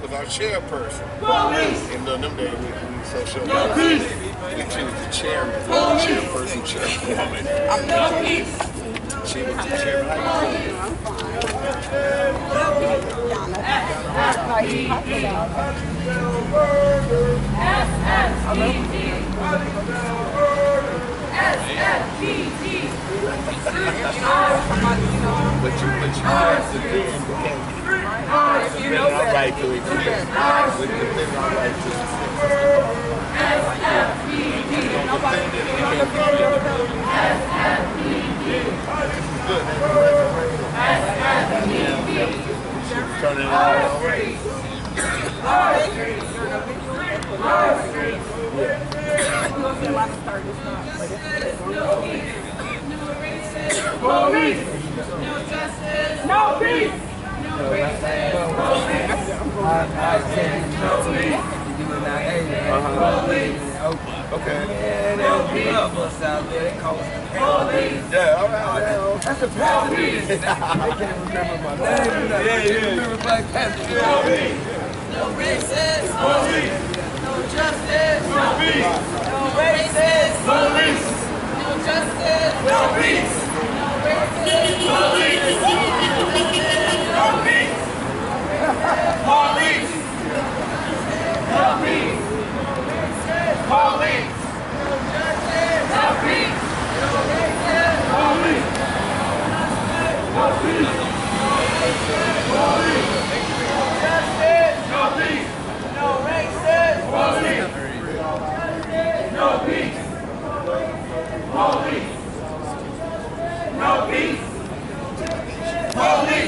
was our chairperson. Police. And on them days, we, we so sure No peace. she was the chairman, chairperson, chairwoman. No peace. She was the chairman. How you doing? But you, but you have to be in the You know All that. Right to each other. We defend our right to each other. Turning it on. Police. No peace. Uh-huh. Okay. Man, there'll be love us out there. They call us the Police. Yeah, all right, all right. That's the Police. they can't remember my name. Yeah, yeah. They remember Black Panther. No racist. No No peace, no justice.